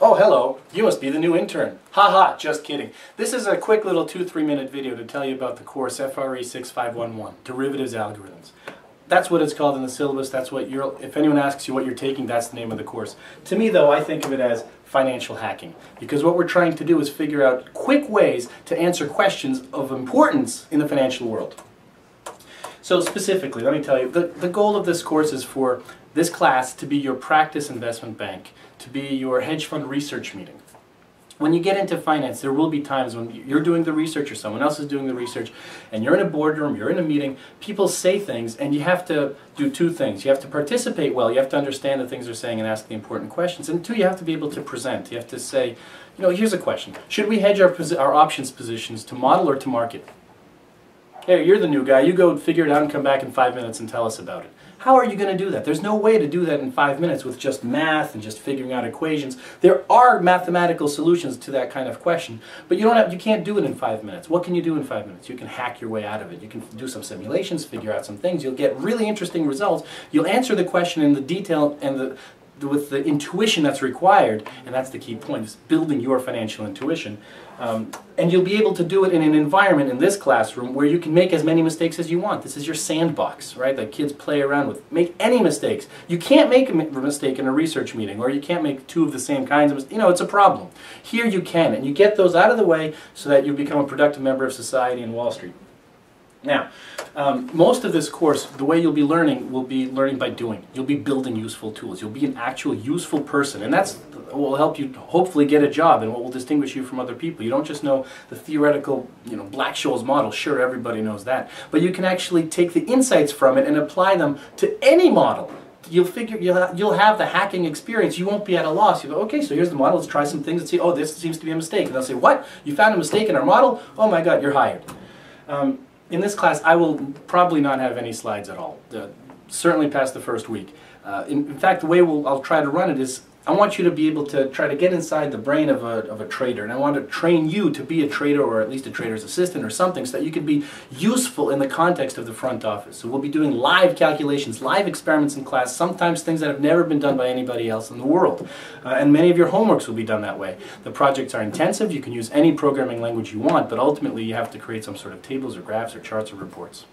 Oh, hello, you must be the new intern. Ha ha, just kidding. This is a quick little two, three minute video to tell you about the course FRE 6511, Derivatives Algorithms. That's what it's called in the syllabus. That's what you're, if anyone asks you what you're taking, that's the name of the course. To me, though, I think of it as financial hacking. Because what we're trying to do is figure out quick ways to answer questions of importance in the financial world. So specifically, let me tell you, the, the goal of this course is for this class to be your practice investment bank, to be your hedge fund research meeting. When you get into finance, there will be times when you're doing the research or someone else is doing the research, and you're in a boardroom, you're in a meeting, people say things, and you have to do two things. You have to participate well, you have to understand the things they're saying and ask the important questions, and two, you have to be able to present. You have to say, you know, here's a question. Should we hedge our, our options positions to model or to market? Hey, you're the new guy. You go figure it out and come back in five minutes and tell us about it. How are you going to do that? There's no way to do that in five minutes with just math and just figuring out equations. There are mathematical solutions to that kind of question, but you don't have, you can't do it in five minutes. What can you do in five minutes? You can hack your way out of it. You can do some simulations, figure out some things. You'll get really interesting results. You'll answer the question in the detail and the with the intuition that's required, and that's the key point, is building your financial intuition. Um, and you'll be able to do it in an environment in this classroom where you can make as many mistakes as you want. This is your sandbox, right, that kids play around with. Make any mistakes. You can't make a mistake in a research meeting, or you can't make two of the same kinds of mistakes. You know, it's a problem. Here you can, and you get those out of the way so that you become a productive member of society in Wall Street. Now, um, most of this course, the way you'll be learning will be learning by doing. You'll be building useful tools. You'll be an actual useful person. And that's what will help you hopefully get a job and what will distinguish you from other people. You don't just know the theoretical, you know, Black-Scholes model. Sure, everybody knows that. But you can actually take the insights from it and apply them to any model you'll figure you'll have, you'll have the hacking experience. You won't be at a loss. You go, okay, so here's the model. Let's try some things and see. Oh, this seems to be a mistake. And they'll say, what? You found a mistake in our model? Oh my God, you're hired. Um, in this class, I will probably not have any slides at all, uh, certainly past the first week. Uh, in, in, fact, the way we'll, I'll try to run it is I want you to be able to try to get inside the brain of a, of a trader, and I want to train you to be a trader or at least a trader's assistant or something so that you can be useful in the context of the front office. So we'll be doing live calculations, live experiments in class, sometimes things that have never been done by anybody else in the world. Uh, and many of your homeworks will be done that way. The projects are intensive, you can use any programming language you want, but ultimately you have to create some sort of tables or graphs or charts or reports.